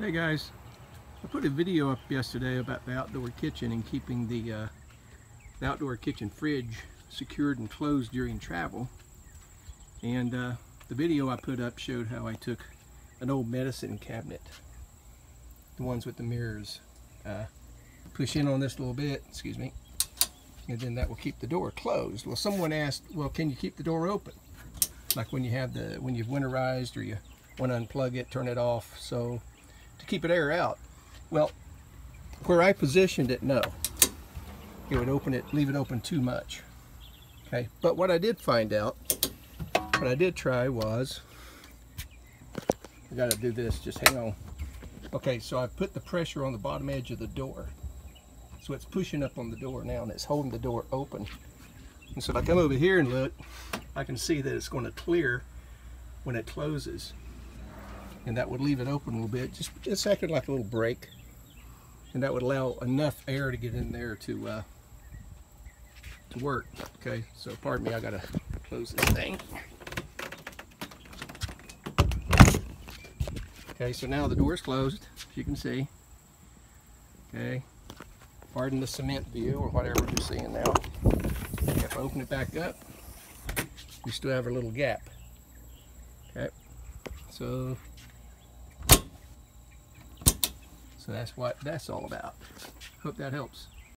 Hey guys, I put a video up yesterday about the outdoor kitchen and keeping the, uh, the outdoor kitchen fridge secured and closed during travel. And uh, the video I put up showed how I took an old medicine cabinet, the ones with the mirrors, uh, push in on this a little bit, excuse me, and then that will keep the door closed. Well, someone asked, well, can you keep the door open? Like when you have the, when you've winterized or you want to unplug it, turn it off. So to keep it air out. Well, where I positioned it, no. It would open it, leave it open too much. Okay, but what I did find out, what I did try was, I gotta do this, just hang on. Okay, so I put the pressure on the bottom edge of the door. So it's pushing up on the door now and it's holding the door open. And so if I come over here and look, I can see that it's going to clear when it closes and that would leave it open a little bit, just, just acting like a little break. And that would allow enough air to get in there to uh, to work. Okay, so pardon me, I gotta close this thing. Okay, so now the door is closed, as you can see. Okay, pardon the cement view or whatever you're seeing now. If I open it back up, we still have a little gap. Okay, so so that's what that's all about. Hope that helps.